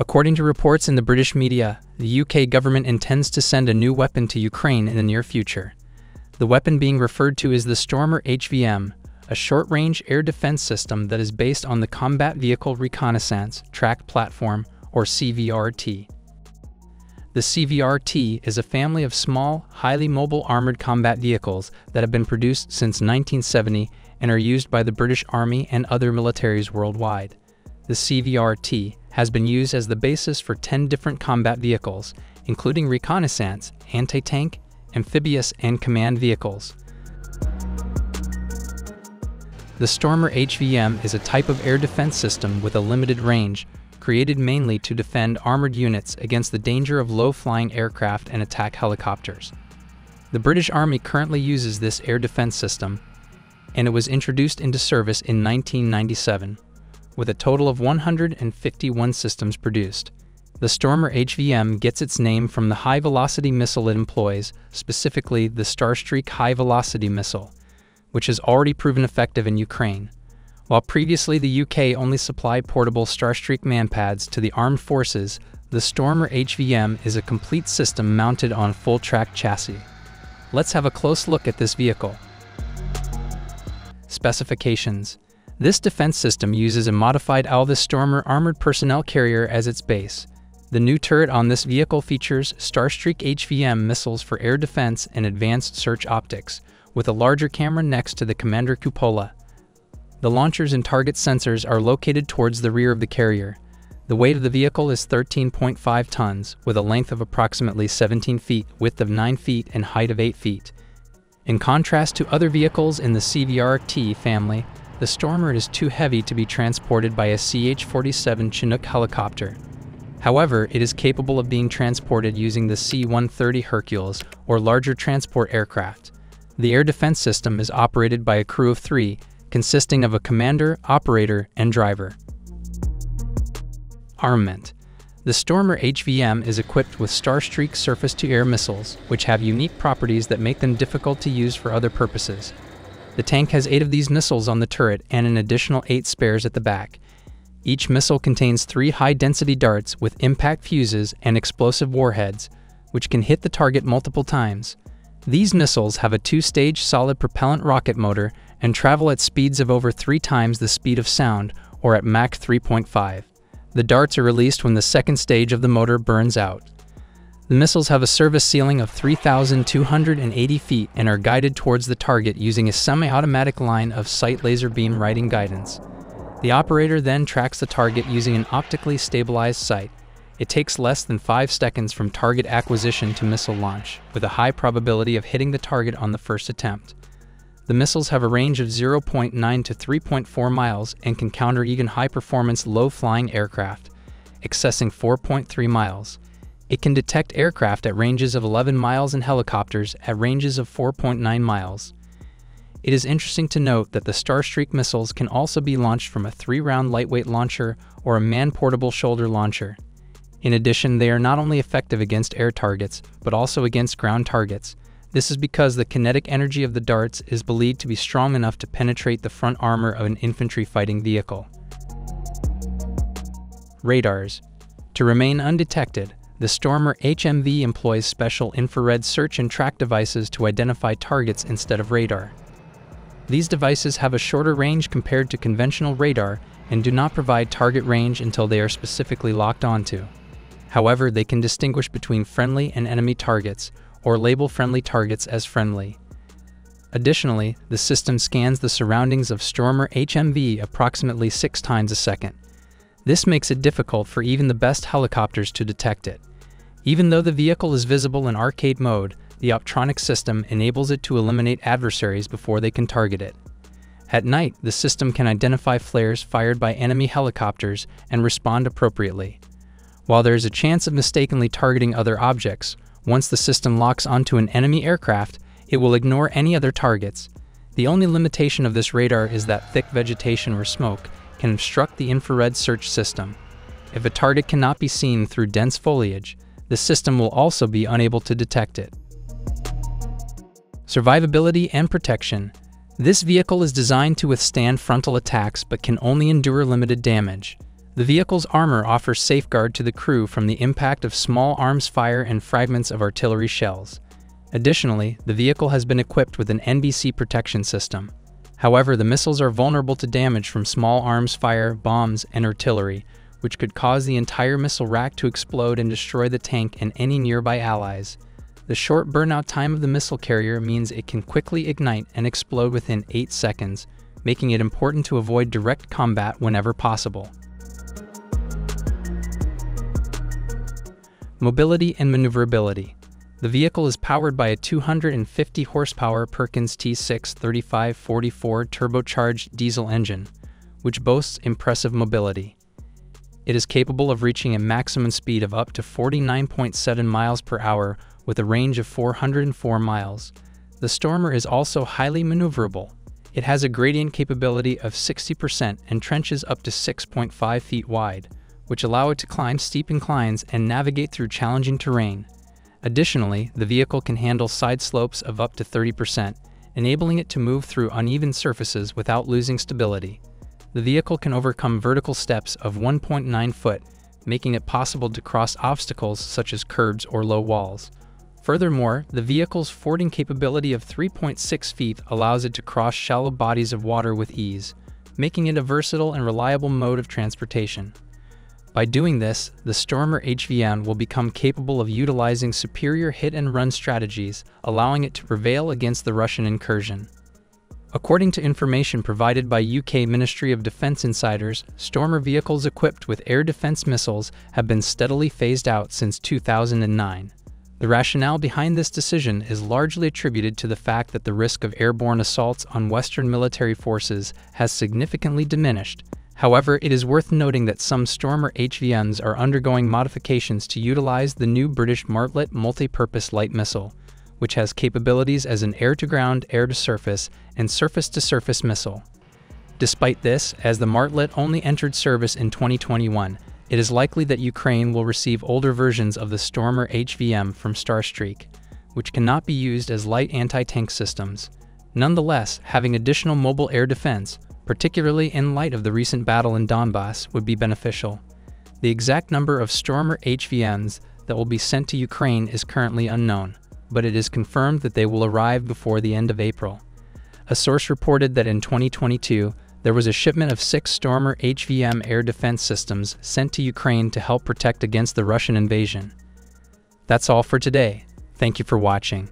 According to reports in the British media, the UK government intends to send a new weapon to Ukraine in the near future. The weapon being referred to is the Stormer HVM, a short range air defense system that is based on the Combat Vehicle Reconnaissance Track Platform, or CVRT. The CVRT is a family of small, highly mobile armored combat vehicles that have been produced since 1970 and are used by the British Army and other militaries worldwide. The CVRT has been used as the basis for 10 different combat vehicles, including reconnaissance, anti tank, amphibious, and command vehicles. The Stormer HVM is a type of air defense system with a limited range, created mainly to defend armored units against the danger of low flying aircraft and attack helicopters. The British Army currently uses this air defense system, and it was introduced into service in 1997 with a total of 151 systems produced. The Stormer HVM gets its name from the high velocity missile it employs, specifically the Starstreak High Velocity Missile, which has already proven effective in Ukraine. While previously the UK only supplied portable Starstreak manpads to the armed forces, the Stormer HVM is a complete system mounted on full track chassis. Let's have a close look at this vehicle. Specifications this defense system uses a modified Alvis Stormer armored personnel carrier as its base. The new turret on this vehicle features Starstreak HVM missiles for air defense and advanced search optics, with a larger camera next to the commander cupola. The launchers and target sensors are located towards the rear of the carrier. The weight of the vehicle is 13.5 tons, with a length of approximately 17 feet, width of 9 feet, and height of 8 feet. In contrast to other vehicles in the CVRT family, the Stormer is too heavy to be transported by a CH-47 Chinook helicopter. However, it is capable of being transported using the C-130 Hercules or larger transport aircraft. The air defense system is operated by a crew of three, consisting of a commander, operator, and driver. Armament The Stormer HVM is equipped with Starstreak surface-to-air missiles, which have unique properties that make them difficult to use for other purposes. The tank has eight of these missiles on the turret and an additional eight spares at the back. Each missile contains three high density darts with impact fuses and explosive warheads, which can hit the target multiple times. These missiles have a two stage solid propellant rocket motor and travel at speeds of over three times the speed of sound, or at Mach 3.5. The darts are released when the second stage of the motor burns out. The missiles have a service ceiling of 3,280 feet and are guided towards the target using a semi automatic line of sight laser beam riding guidance. The operator then tracks the target using an optically stabilized sight. It takes less than 5 seconds from target acquisition to missile launch, with a high probability of hitting the target on the first attempt. The missiles have a range of 0.9 to 3.4 miles and can counter even high performance low flying aircraft, accessing 4.3 miles. It can detect aircraft at ranges of 11 miles and helicopters at ranges of 4.9 miles. It is interesting to note that the Starstreak missiles can also be launched from a three round lightweight launcher or a man portable shoulder launcher. In addition, they are not only effective against air targets, but also against ground targets. This is because the kinetic energy of the darts is believed to be strong enough to penetrate the front armor of an infantry fighting vehicle. Radars. To remain undetected, the Stormer HMV employs special infrared search and track devices to identify targets instead of radar. These devices have a shorter range compared to conventional radar and do not provide target range until they are specifically locked onto. However, they can distinguish between friendly and enemy targets, or label friendly targets as friendly. Additionally, the system scans the surroundings of Stormer HMV approximately six times a second. This makes it difficult for even the best helicopters to detect it. Even though the vehicle is visible in arcade mode, the optronic system enables it to eliminate adversaries before they can target it. At night, the system can identify flares fired by enemy helicopters and respond appropriately. While there is a chance of mistakenly targeting other objects, once the system locks onto an enemy aircraft, it will ignore any other targets. The only limitation of this radar is that thick vegetation or smoke can obstruct the infrared search system. If a target cannot be seen through dense foliage, the system will also be unable to detect it. Survivability and protection. This vehicle is designed to withstand frontal attacks but can only endure limited damage. The vehicle's armor offers safeguard to the crew from the impact of small arms fire and fragments of artillery shells. Additionally, the vehicle has been equipped with an NBC protection system. However, the missiles are vulnerable to damage from small arms fire, bombs, and artillery, which could cause the entire missile rack to explode and destroy the tank and any nearby allies. The short burnout time of the missile carrier means it can quickly ignite and explode within 8 seconds, making it important to avoid direct combat whenever possible. Mobility and maneuverability. The vehicle is powered by a 250 horsepower Perkins T6 3544 turbocharged diesel engine, which boasts impressive mobility. It is capable of reaching a maximum speed of up to 49.7 miles per hour with a range of 404 miles. The Stormer is also highly maneuverable. It has a gradient capability of 60% and trenches up to 6.5 feet wide, which allow it to climb steep inclines and navigate through challenging terrain. Additionally, the vehicle can handle side slopes of up to 30%, enabling it to move through uneven surfaces without losing stability the vehicle can overcome vertical steps of 1.9 foot, making it possible to cross obstacles such as curbs or low walls. Furthermore, the vehicle's fording capability of 3.6 feet allows it to cross shallow bodies of water with ease, making it a versatile and reliable mode of transportation. By doing this, the Stormer HVM will become capable of utilizing superior hit and run strategies, allowing it to prevail against the Russian incursion. According to information provided by UK Ministry of Defence insiders, Stormer vehicles equipped with air defence missiles have been steadily phased out since 2009. The rationale behind this decision is largely attributed to the fact that the risk of airborne assaults on Western military forces has significantly diminished. However, it is worth noting that some Stormer HVMs are undergoing modifications to utilize the new British Martlet multi-purpose light missile, which has capabilities as an air to ground, air to surface, and surface to surface missile. Despite this, as the Martlet only entered service in 2021, it is likely that Ukraine will receive older versions of the Stormer HVM from Starstreak, which cannot be used as light anti tank systems. Nonetheless, having additional mobile air defense, particularly in light of the recent battle in Donbass, would be beneficial. The exact number of Stormer HVMs that will be sent to Ukraine is currently unknown but it is confirmed that they will arrive before the end of April. A source reported that in 2022, there was a shipment of six Stormer HVM air defense systems sent to Ukraine to help protect against the Russian invasion. That's all for today. Thank you for watching.